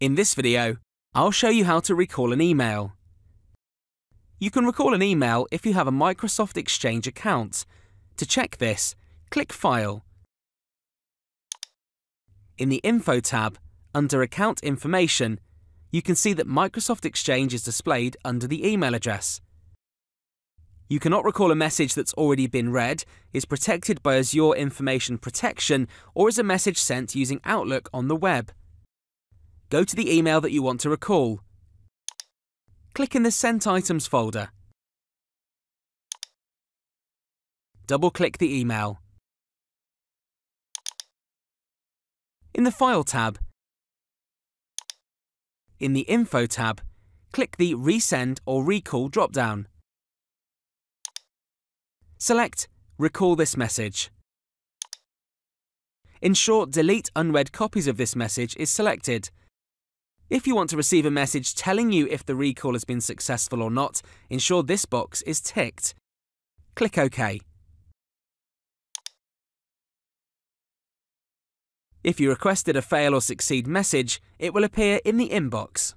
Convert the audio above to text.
In this video, I'll show you how to recall an email. You can recall an email if you have a Microsoft Exchange account. To check this, click File. In the Info tab, under Account Information, you can see that Microsoft Exchange is displayed under the email address. You cannot recall a message that's already been read, is protected by Azure Information Protection, or is a message sent using Outlook on the web. Go to the email that you want to recall. Click in the Sent Items folder. Double-click the email. In the File tab, in the Info tab, click the Resend or Recall drop-down. Select Recall this message. Ensure Delete unread copies of this message is selected. If you want to receive a message telling you if the recall has been successful or not, ensure this box is ticked. Click OK. If you requested a fail or succeed message, it will appear in the inbox.